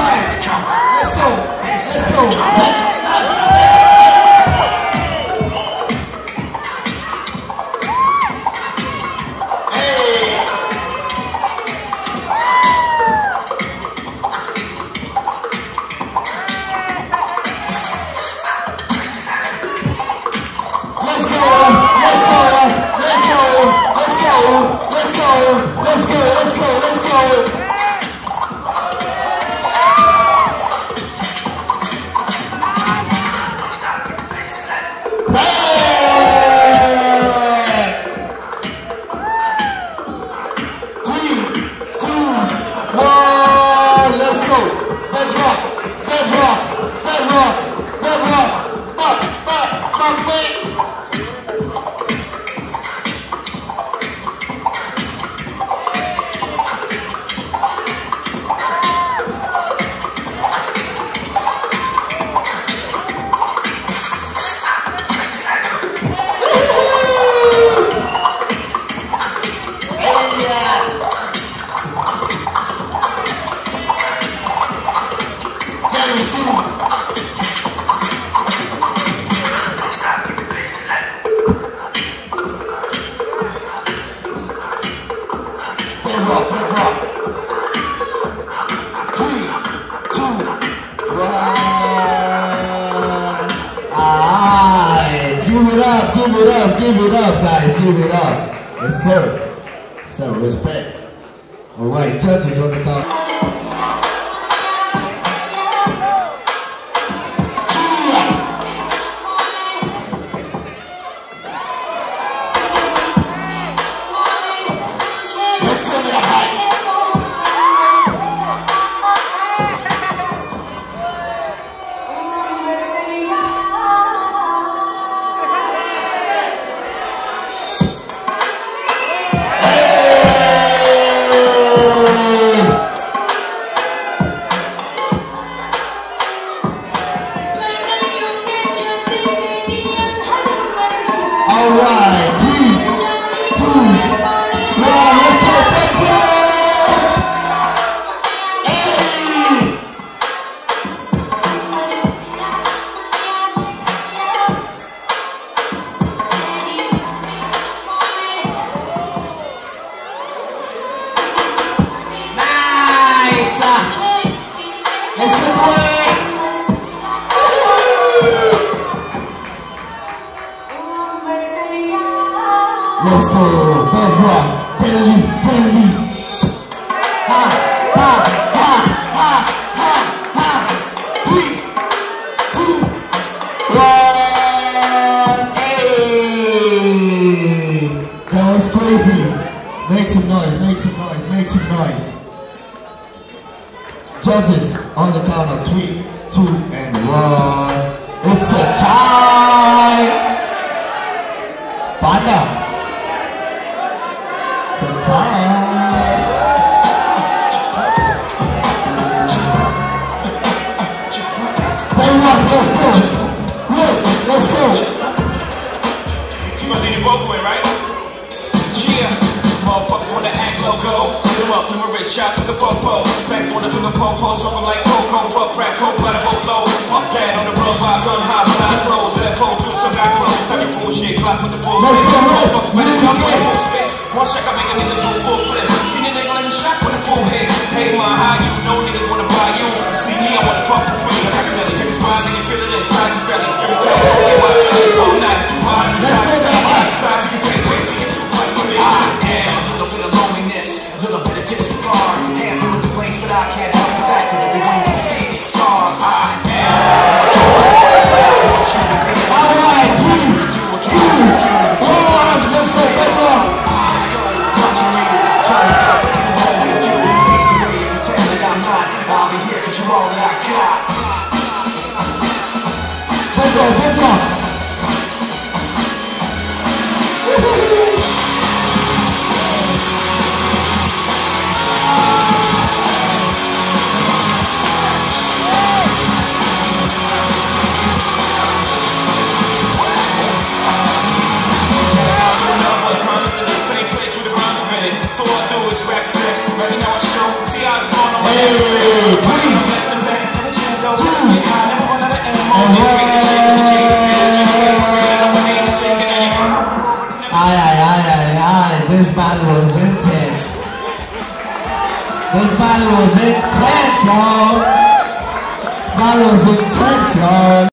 five. Let's go. Let's go. Broadway. Stop. give it up, guys. Give it up. Yes, sir. So, respect. All right, judges on the count. All right. Let's daily. Ha, ha, ha, ha, ha, ha. Hey, that was crazy. Make some noise, make some noise, make some noise. Judges on the count of three, two, and one. It's a tie. Both way, right? Yeah, motherfuckers wanna act loco. Hit them up, them a rich shot to the popo. Wanna do the popo, so I'm like Coco. Fuck rap, coke, by the boat low. Fuck that on the road, vibes on high, when I close. That pole, do some guy close. Tell your bullshit, clap with the bull. Let's go, let's go. Jump in, spit. One shot, I make a nigga do full flip. See the nigga me shot with a full hit. Hey, my how all that I got. So I do is rap sex. Now I show. See how it's going on. Hey, aye. This battle was intense. This battle was intense, y'all. This battle was intense, y'all.